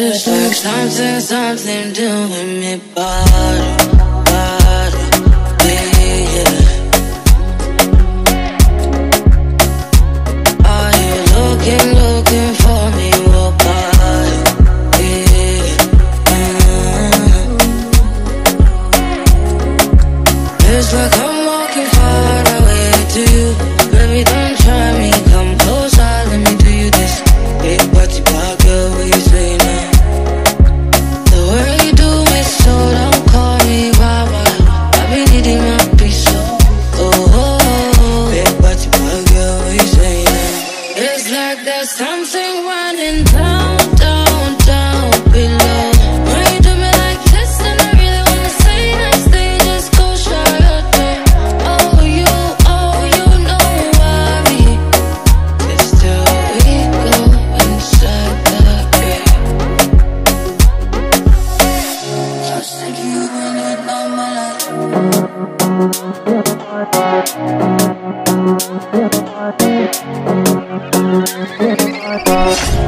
It's like something, something doing me It's like I'm walking far away to you. Bye.